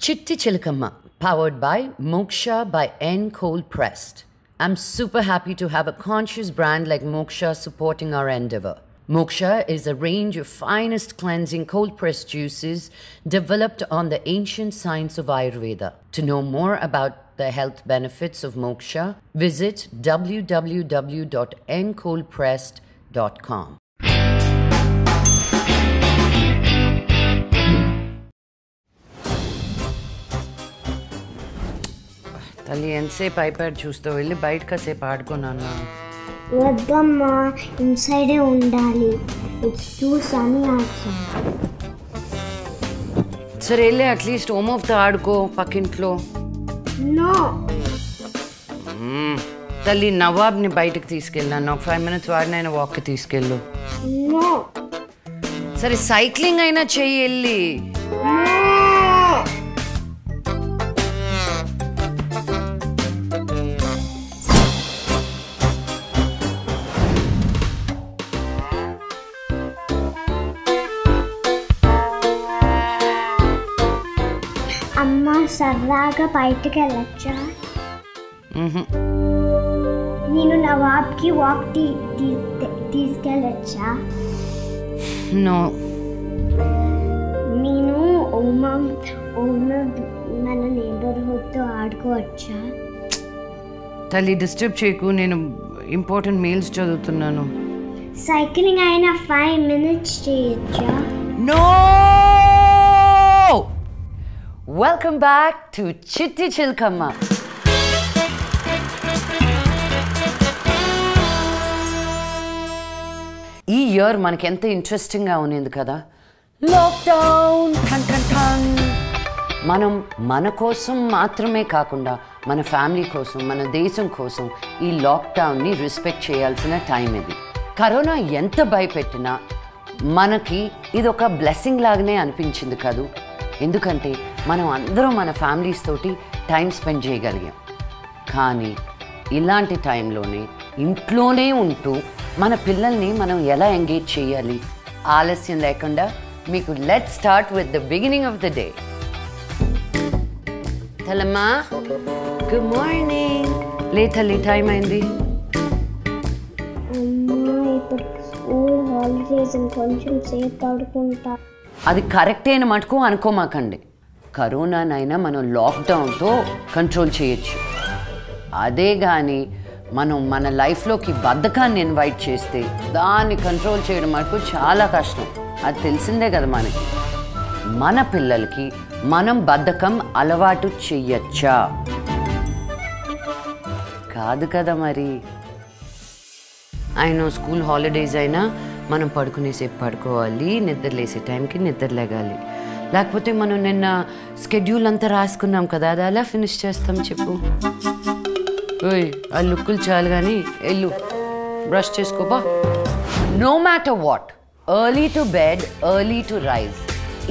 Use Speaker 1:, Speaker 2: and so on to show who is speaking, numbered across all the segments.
Speaker 1: Chitti Chilkamma, powered by Moksha by N. Cole Pressed. I'm super happy to have a conscious brand like Moksha supporting our endeavor. Moksha is a range of finest cleansing cold pressed juices developed on the ancient science of Ayurveda. To know more about the health benefits of Moksha, visit www.ncoldpressed.com. తల్లి ఎంతసేపు అయిపోయాడు చూస్తావు వెళ్ళి బయట కాసేపు ఆడుకున్నాను
Speaker 2: వద్దమ్మా ఇన్సైడే ఉండాలి it's two Sunny outside
Speaker 1: సరే వెళ్ళి అట్లీస్ట్ హోమ్ ఆఫ్ ద ఆడుకో పక్కింట్లో
Speaker 2: నో
Speaker 1: తల్లి నవాబ్ని బయటకు తీసుకెళ్ళాను ఒక ఫైవ్ మినిట్స్ వాడినైనా వాక్కి తీసుకెళ్ళు
Speaker 2: నో
Speaker 1: సరే సైక్లింగ్ అయినా చెయ్యి వెళ్ళి
Speaker 2: అమ్మ సరదాగా బయటికి వెళ్ళొచ్చా. నేను నవాబ్కి వాక్ తీసుకెళ్ళొచ్చా?
Speaker 1: నో.
Speaker 2: నేను ఓమ ఓమ మన నేబర్హుడ్తో ఆడుకోవచ్చా?
Speaker 1: తల్లి డిస్టర్బ్ చేయకు. నేను ఇంపార్టెంట్ మెయిల్స్ చదువుతున్నాను.
Speaker 2: సైక్లింగ్ అయిన ఫైవ్ మినిట్స్ చేయొచ్చా?
Speaker 1: No! Welcome back to Chitti Chilkamma ఈ ఇయర్ మనకి ఎంత ఇంట్రెస్టింగ్గా ఉన్నింది కదా? లాక్డౌన్ టన్ మనం మన కోసం మాత్రమే కాకుండా మన ఫ్యామిలీ కోసం మన దేశం కోసం ఈ లాక్డౌన్ని రెస్పెక్ట్ చేయాల్సిన టైం ఇది. కరోనా ఎంత భయపెట్టినా మనకి ఇది ఒక బ్లెస్సింగ్ లాగానే అనిపించింది కాదు. ఎందుకంటే మనం అందరం మన ఫ్యామిలీస్ తోటి టైం స్పెండ్ చేయగలిగాం. కానీ ఇలాంటి టైంలోనే ఇంట్లోనే ఉంటూ మన పిల్లల్ని మనం ఎలా ఎంగేజ్ చేయాలి? ఆలస్యం లేకుండా మీకు let start with the beginning of the day తలమ్మా good morning లే తల్లి టైం అయింది.
Speaker 2: ఇప్పుడు స్కూల్ హాలిడేస్ కొంచెం సేపు పడుకుంటా.
Speaker 1: అది కరెక్టైన మటుకు అనుకోమాకండి. కరోనానైనా మనం లాక్డౌన్తో కంట్రోల్ చేయొచ్చు. అదే కానీ మనం మన లైఫ్లోకి బద్ధకాన్ని ఇన్వైట్ చేస్తే దాన్ని కంట్రోల్ చేయడం మటుకు చాలా కష్టం. అది తెలిసిందే కదా మనకి. మన పిల్లలకి మనం బద్ధకం అలవాటు చెయ్యొచ్చా? కాదు కదా మరి. ఆయన స్కూల్ హాలిడేస్ అయినా మనం పడుకునేసేపు పడుకోవాలి నిద్ర లేసే టైంకి నిద్ర లేగాలి. లేకపోతే మనం నిన్న స్కెడ్యూల్ అంతా రాసుకున్నాం కదా అది అలా ఫినిష్ చేస్తాం చెప్పు? ఓయ్ ఆ లుక్కులు చాలు కానీ ఎల్లు brush చేసుకోబా no matter what early to bed early to rise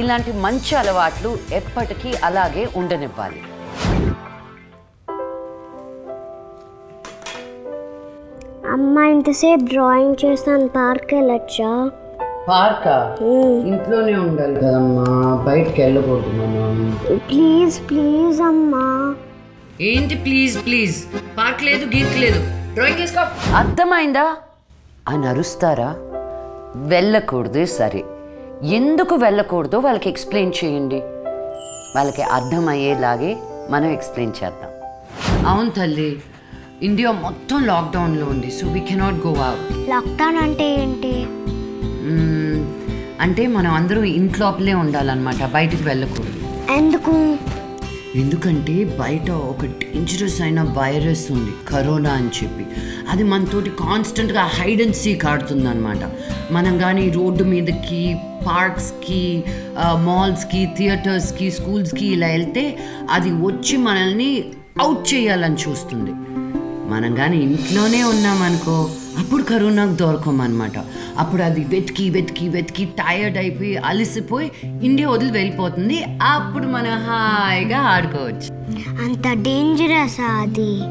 Speaker 1: ఇలాంటి మంచి అలవాట్లు ఎప్పటికీ అలాగే ఉండనివ్వాలి.
Speaker 2: అమ్మ ఇంతసేపు డ్రాయింగ్ చేస్తాను పార్క్ వెళ్ళొచ్చా?
Speaker 1: పార్కా ఇంట్లోనే ఉండాలి కదమ్మా. బయటకు వెళ్ళకూడదు మనం.
Speaker 2: ప్లీజ్ ప్లీజ్ అమ్మా.
Speaker 1: ఏంటి ప్లీజ్ ప్లీజ్? పార్క్ లేదు గీక్ లేదు. డ్రాయింగ్ చేసుకో. అర్థమైందా? అని అరుస్తారా? వెళ్ళకూడదు సరే. ఎందుకు వెళ్ళకూడదో? వాళ్ళకి ఎక్స్ప్లెయిన్ చేయండి. వాళ్ళకి అర్థమయ్యేలాగే మనం ఎక్స్ప్లెయిన్ చేద్దాం. అవును తల్లి. ఇండియా మొత్తం లాక్డౌన్లో ఉంది so we cannot go out
Speaker 2: lockdown అంటే ఏంటి.
Speaker 1: అంటే మనం అందరూ ఇంట్లోపలే ఉండాలన్నమాట బయటికి వెళ్ళకూడదు.
Speaker 2: ఎందుకు?
Speaker 1: ఎందుకంటే బయట ఒక డేంజరస్ అయిన వైరస్ ఉంది కరోనా అని చెప్పి. అది మనతోటి కాన్స్టెంట్గా హైడ్ అండ్ సీక్ ఆడుతుంది అనమాట మనం కానీ రోడ్డు మీదకి పార్క్స్కి మాల్స్కి థియేటర్స్కి స్కూల్స్కి ఇలా వెళ్తే అది వచ్చి మనల్ని అవుట్ చేయాలని చూస్తుంది. మనం కానీ ఇంట్లోనే ఉన్నామనుకో అప్పుడు కరోనాకు దొరకమన్నమాట. అప్పుడు అది వెతికి వెతికి వెతికి టైర్డ్ అయిపోయి అలసిపోయి ఇండియా వదిలి వెళ్ళిపోతుంది. అప్పుడు మనం హాయిగా ఆడుకోవచ్చు.
Speaker 2: అంత డేంజరస్ అది?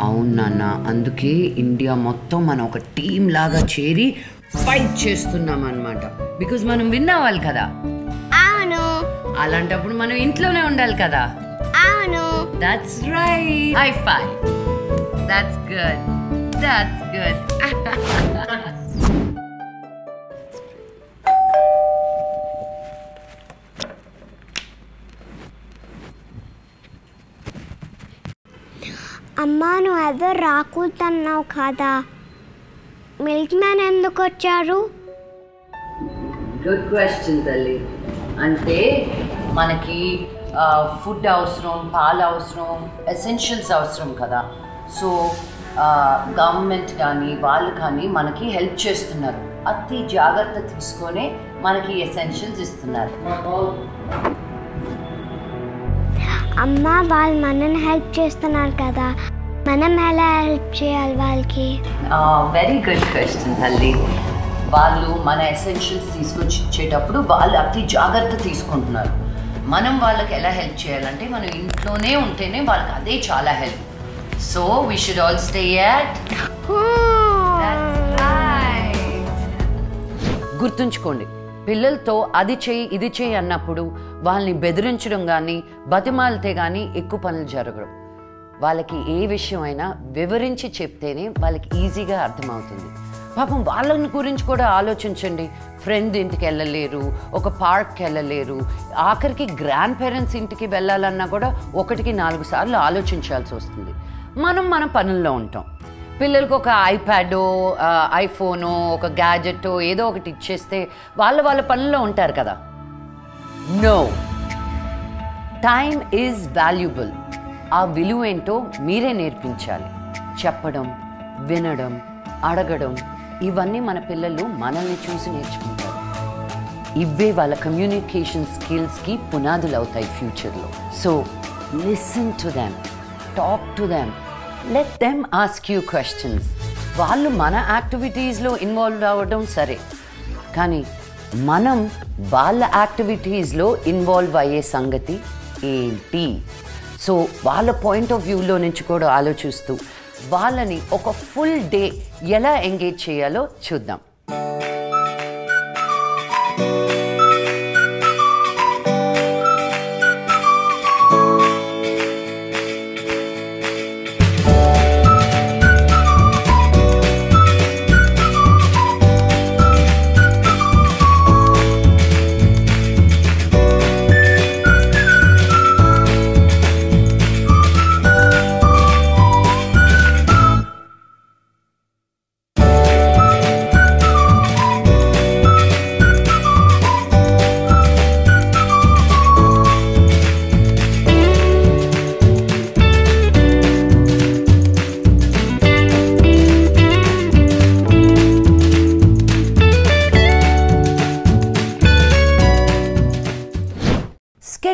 Speaker 1: అవును నాన్న అందుకే ఇండియా మొత్తం మనం ఒక టీం లాగా చేరి ఫైట్ చేస్తున్నాం అనమాట బికాజ్ మనం విన్ అవ్వాలి కదా?
Speaker 2: అవును.
Speaker 1: అలాంటప్పుడు మనం ఇంట్లోనే ఉండాలి కదా?
Speaker 2: అవును.
Speaker 1: That's right high five that's good that's good
Speaker 2: అమ్మా నువ్వు ఏదో రాకూడదన్నావు కదా. మిల్క్ మ్యాన్ ఎందుకు వచ్చారు?
Speaker 1: గుడ్ క్వశ్చన్ తల్లి. అంటే మనకి ఫుడ్ అవసరం పాలు అవసరం ఎసెన్షియల్స్ అవసరం కదా. సో గవర్నమెంట్ కానీ వాళ్ళు కానీ మనకి హెల్ప్ చేస్తున్నారు. అతి జాగ్రత్త తీసుకొనే మనకి ఎసెన్షియల్స్ ఇస్తున్నారు.
Speaker 2: అమ్మ వాళ్ళు మనల్ని హెల్ప్ చేస్తున్నారు కదా. మనం ఎలా హెల్ప్ చేయాలి వాళ్ళకి?
Speaker 1: వెరీ గుడ్ క్వశ్చన్ తల్లి. వాళ్ళు మన ఎసెన్షియల్స్ తీసుకొచ్చి ఇచ్చేటప్పుడు వాళ్ళు అతి జాగ్రత్త తీసుకుంటున్నారు. మనం వాళ్ళకి ఎలా హెల్ప్ చేయాలంటే మనం ఇంట్లోనే ఉంటేనే వాళ్ళకి అదే చాలా help so we should all stay at గుర్తుంచుకోండి పిల్లలతో అది చేయి ఇది చేయి అన్నప్పుడు వాళ్ళని బెదిరించడం కానీ బతిమాలితే కానీ ఎక్కువ పనులు జరగడం వాళ్ళకి ఏ విషయం అయినా వివరించి చెప్తేనే వాళ్ళకి ఈజీగా అర్థమవుతుంది. పాపం వాళ్ళని గురించి కూడా ఆలోచించండి. ఫ్రెండ్ ఇంటికి వెళ్ళలేరు ఒక పార్క్కి వెళ్ళలేరు. ఆఖరికి గ్రాండ్ పేరెంట్స్ ఇంటికి వెళ్ళాలన్నా కూడా ఒకటికి నాలుగు సార్లు ఆలోచించాల్సి వస్తుంది. మనం మన పనుల్లో ఉంటాం. పిల్లలకు ఒక ఐప్యాడో ఐఫోనో ఒక గ్యాజెట్టో ఏదో ఒకటి ఇచ్చేస్తే వాళ్ళ వాళ్ళ పనుల్లో ఉంటారు కదా. నో టైమ్ ఈజ్ వాల్యుబుల్ ఆ విలువ ఏంటో మీరే నేర్పించాలి. చెప్పడం వినడం అడగడం ఇవన్నీ మన పిల్లలు మనల్ని చూసి నేర్చుకుంటారు. ఇవే వాళ్ళ కమ్యూనికేషన్ స్కిల్స్కి పునాదులు అవుతాయి ఫ్యూచర్లో so listen to them talk to them let them ask you questions వాళ్ళు మన యాక్టివిటీస్లో ఇన్వాల్వ్ అవ్వడం సరే. కానీ మనం వాళ్ళ యాక్టివిటీస్లో ఇన్వాల్వ్ అయ్యే సంగతి ఏంటి? సో వాళ్ళ పాయింట్ ఆఫ్ వ్యూలో నుంచి కూడా ఆలోచిస్తూ వాళ్ళని ఒక ఫుల్ డే ఎలా ఎంగేజ్ చేయాలో చూద్దాం.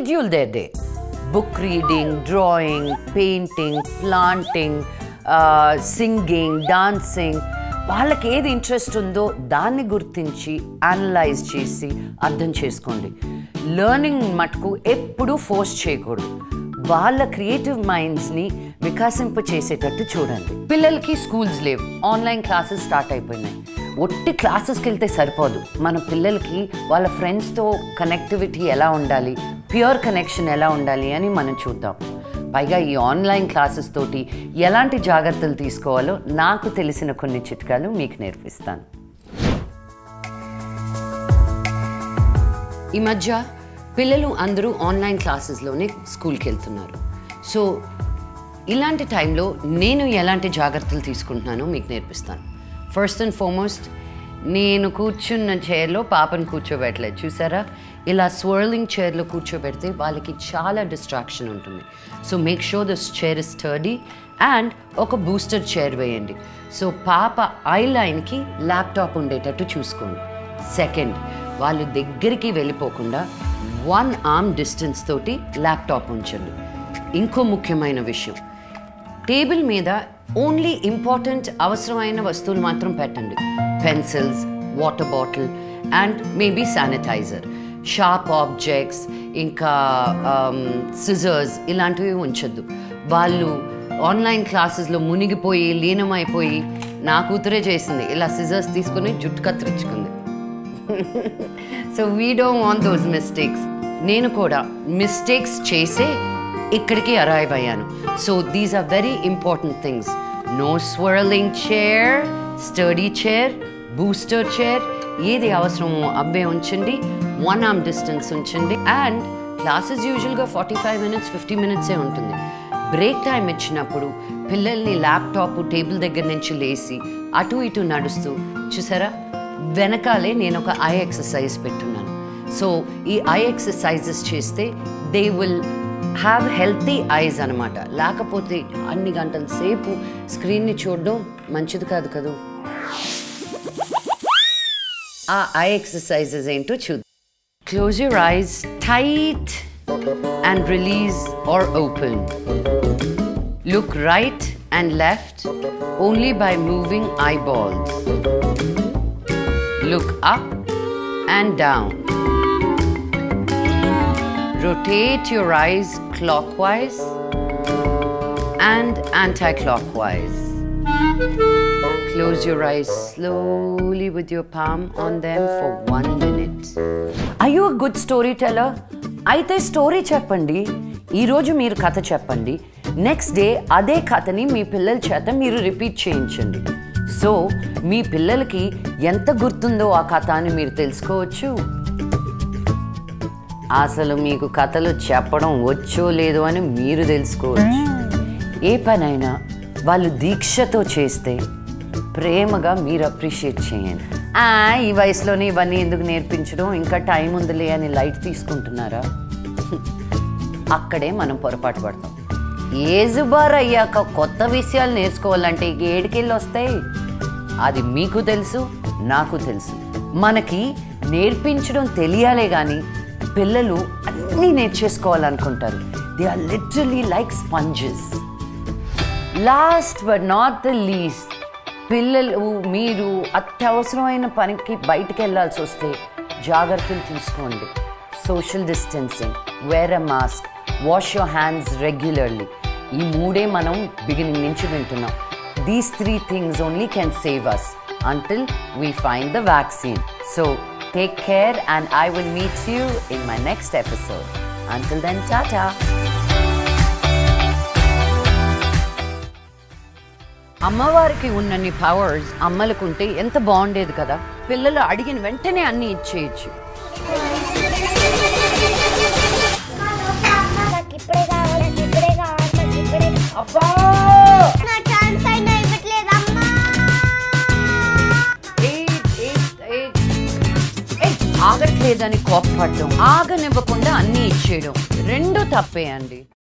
Speaker 1: Schedule their day. Book reading, drawing, painting, planting, uh, singing, dancing. వాళ్ళకి ఏది ఇంట్రెస్ట్ ఉందో దాన్ని గుర్తించి అనలైజ్ చేసి అర్థం చేసుకోండి. లెర్నింగ్ మటుకు ఎప్పుడూ ఫోర్స్ చేయకూడదు. వాళ్ళ క్రియేటివ్ మైండ్స్ని వికాసింప చేసేటట్టు చూడండి. పిల్లలకి స్కూల్స్ లేవు. ఆన్లైన్ క్లాసెస్ స్టార్ట్ అయిపోయినాయి. ఒట్టి క్లాసెస్కి వెళ్తే సరిపోదు. మన పిల్లలకి వాళ్ళ ఫ్రెండ్స్తో కనెక్టివిటీ ఎలా ఉండాలి? ప్యూర్ కనెక్షన్ ఎలా ఉండాలి అని మనం చూద్దాం. పైగా ఈ ఆన్లైన్ క్లాసెస్ తోటి ఎలాంటి జాగ్రత్తలు తీసుకోవాలో నాకు తెలిసిన కొన్ని చిట్కాలు మీకు నేర్పిస్తాను. ఈ మధ్య పిల్లలు అందరూ ఆన్లైన్ క్లాసెస్లోనే స్కూల్కి వెళ్తున్నారు సో ఇలాంటి టైంలో నేను ఎలాంటి జాగ్రత్తలు తీసుకుంటున్నానో మీకు నేర్పిస్తాను. ఫస్ట్ అండ్ ఫార్మోస్ట్ నేను కూర్చున్న చైర్లో పాపను కూర్చోబెట్టలేదు. చూసారా? ఇలా స్వర్లింగ్ చైర్లో కూర్చోబెడితే వాళ్ళకి చాలా డిస్ట్రాక్షన్ ఉంటుంది. So make sure this chair is study and ఒక బూస్టర్ చైర్ వేయండి. సో పాప ఐ లైన్కి ల్యాప్టాప్ ఉండేటట్టు చూసుకోండి. సెకండ్ వాళ్ళు దగ్గరికి వెళ్ళిపోకుండా వన్ ఆర్మ్ డిస్టెన్స్ తోటి ల్యాప్టాప్ ఉంచండి. ఇంకో ముఖ్యమైన విషయం టేబుల్ మీద ఓన్లీ ఇంపార్టెంట్ అవసరమైన వస్తువులు మాత్రం పెట్టండి. Pencils water bottle and maybe sanitiser. Sharp objects ఇంకా సిజర్స్ ఇలాంటివి ఉంచొద్దు. వాళ్ళు ఆన్లైన్ క్లాసెస్లో మునిగిపోయి లీనమైపోయి నా కూతురే చేసింది. ఇలా సిజర్స్ తీసుకుని జుట్టు కత్తిరించుకుంది so we don't want those mistakes నేను కూడా మిస్టేక్స్ చేసే ఇక్కడికి అరైవ్ అయ్యాను. So these are very important things no swirling chair study chair booster chair ఏది అవసరమో అవే ఉంచండి. వన్ ఆర్మ్ డిస్టెన్స్ ఉంచండి. అండ్ క్లాసెస్ యూజువల్గా ఫార్టీ ఫైవ్ మినిట్స్ ఫిఫ్టీ మినిట్సే ఉంటుంది. బ్రేక్ టైం ఇచ్చినప్పుడు పిల్లల్ని ల్యాప్టాప్ టేబుల్ దగ్గర నుంచి లేసి అటు ఇటు నడుస్తూ చూసారా? వెనకాలే నేను ఒక ఐ ఎక్సర్సైజ్ పెట్టున్నాను. సో ఈ ఐ ఎక్సర్సైజెస్ చేస్తే they will have healthy eyes అనమాట లేకపోతే అన్ని గంటల సేపు స్క్రీన్ని చూడడం మంచిది కాదు కదా. ఆ ఐ ఎక్సర్సైజెస్ ఏంటో చూద్దాం. Close your eyes tight and release or open look right and left only by moving eyeballs look up and down rotate your eyes clockwise and anti-clockwise. Close your eyes slowly with your palm on them for one minute. Are you a good storyteller? అయితే story చెప్పండి ఈరోజు మీరు కథ చెప్పండి next day అదే కథని మీ పిల్లల చేత మీరు రిపీట్ చేయించండి సో మీ పిల్లలకి ఎంత గుర్తుందో ఆ కథ అని మీరు తెలుసుకోవచ్చు అసలు మీకు కథలు చెప్పడం వచ్చో లేదో అని మీరు తెలుసుకోవచ్చు. ఏ పనైనా వాళ్ళు దీక్షతో చేస్తే ప్రేమగా మీరు అప్రిషియేట్ చేయండి. "ఆ, ఈ వయసులోనే ఇవన్నీ ఎందుకు నేర్పించడం? ఇంకా టైం ఉందిలే అని లైట్ తీసుకుంటున్నారా? అక్కడే మనం పొరపాటు పడతాం. ఏజ్ బార్ అయ్యాక కొత్త విషయాలు నేర్చుకోవాలంటే ఏడుకెళ్ళి వస్తాయి. అది మీకు తెలుసు నాకు తెలుసు. మనకి నేర్పించడం తెలియాలే కానీ పిల్లలు అన్నీ నేర్చేసుకోవాలనుకుంటారు. They are literally like sponges last but not the least పిల్లలు మీరు అత్యవసరమైన పనికి బయటకు వెళ్ళాల్సి వస్తే జాగ్రత్తలు తీసుకోండి. Social distancing wear a mask wash your hands regularly ఈ మూడే మనం బిగినింగ్ నుంచి వింటున్నాం. These three things only can save us until we find the vaccine so take care and I will meet you in my next episode until then tata అమ్మవారికి ఉన్నన్ని powers అమ్మలకుంటే ఎంత బాగుండేది కదా? పిల్లలు అడిగిన వెంటనే అన్ని ఇచ్చేయచ్చు. అబ్బా! లేదని కోపపడడం. ఆగనివ్వకుండా అన్ని ఇచ్చేయడం. రెండు తప్పే అండి.